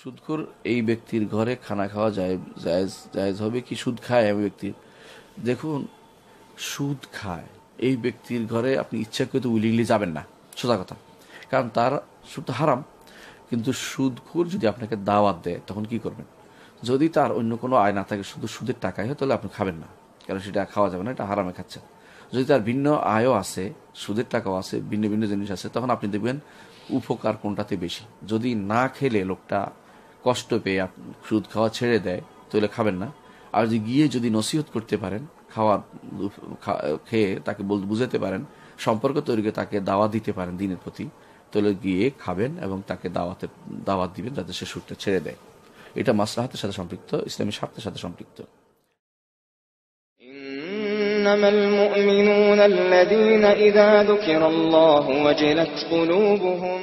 সুদখোর এই ব্যক্তির ঘরে খানা খাওয়া যায় জায়েজ জায়েজ হবে কি সুদ খায় এই ব্যক্তির দেখুন, সুদ খায়। এই ব্যক্তির ঘরে আপনি ইচ্ছা করে তো উইলিংলি যাবেন না, সোজা কথা। কারণ তার সুদ হারাম। কিন্তু সুদখোর যদি আপনাকে দাওয়াত দেয়, তখন কি করবেন? যদি তার অন্য কোনো আয় না থাকে, শুধু সুদের টাকায় হয়, তাহলে আপনি খাবেন না। কারণ সেটা খাওয়া যাবে না, এটা হারামে খাচ্ছেন যদি তার ভিন্ন আয়ও আছে, সুদের টাকাও আছে, ভিন্ন ভিন্ন জিনিস আছে, তখন আপনি দেখবেন উপকার কোনটাতে বেশি? যদি না খেলে লোকটা কষ্ট পেয়ে আপ- সুদ খাওয়া ছেড়ে দেয় তাহলে খাবেন না আর যদি গিয়ে যদি নসিহত করতে পারেন খাওয়া খা- খেয়ে তাকে বল বুঝাতে পারেন সম্পর্ক তৈরি করে তাকে দাওয়াত দিতে পারেন দিনের প্রতি তাহলে গিয়ে খাবেন এবং তাকে দাওয়াতে দাওয়াত দিবেন যাতে সে সুদটা ছেড়ে দেয় এটা মাসলাহাতের সাথে সম্পৃক্ত ইসলামী স্বার্থের সাথে সম্পৃক্ত إنما المؤمنون الذين إذا ذكر الله وجلت قلوبهم